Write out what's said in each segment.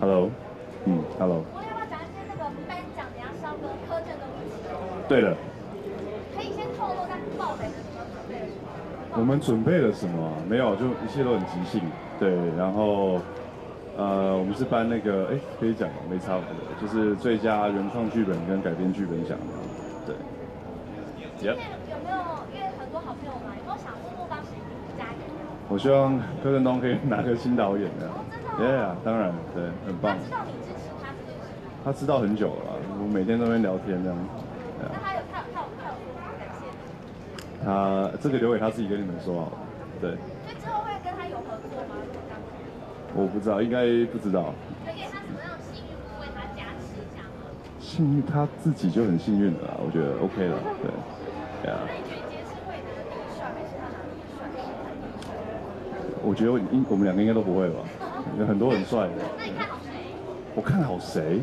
Hello，嗯，Hello。我要不要讲一些那个颁奖等下是要跟柯震东一起？对了，可以先透露在报备的时候准备了什么？我们准备了什么啊？没有，就一切都很即兴。对，然后呃，我们是颁那个，哎，可以讲吗？没差，就是最佳原创剧本跟改编剧本奖。有没有？因为很多好朋友嘛，有没有想默默帮谁加油？我希望柯震东可以拿个新导演的。对啊，当然，对，很棒。他知道你支持他这件事吗？他知道很久了，我每天都在聊天这样。那他有他有他有他有说什么感谢你？他这个留给他自己跟你们说好了。对。所以之后会跟他有合作吗？我不知道，应该不知道。有给他什么样的幸运物为他加持一下吗？幸运，他自己就很幸运了啦，我觉得 OK 了，对，对啊。那你觉得你今天是会拿第一帅，还是他拿第帅？我觉得应我们两个应该都不会吧，有很多很帅的。那你看好谁？我看好谁？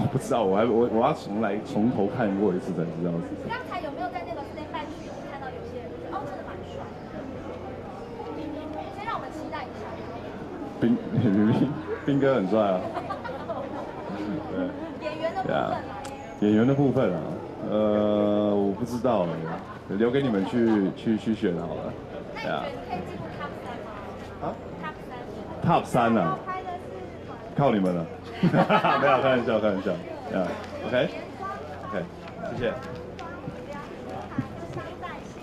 我不知道，我还我我要重来从头看过一次才知道是谁。刚才有没有在那个 stand by 区看到有些人哦，真的蛮帅的？先让我们期待一下。冰冰冰哥很帅啊，对。演员的部分啦，演员的部分啊，呃，我不知道哎，留给你们去去去选好了。那你觉可以进入 top 三吗？啊，top 三。，Top 三啊，靠你们了。没有开玩笑，开玩笑。啊，OK，OK，谢谢。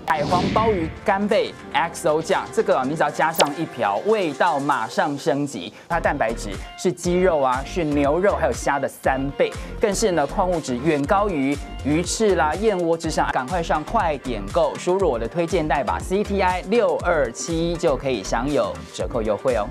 海皇鲍鱼干贝 XO 酱，这个你只要加上一瓢，味道马上升级。它蛋白质是鸡肉啊，是牛肉还有虾的三倍，更是呢矿物质远高于鱼翅啦、燕窝之上。赶快上快点购，输入我的推荐代码 CTI 六二七就可以享有折扣优惠哦。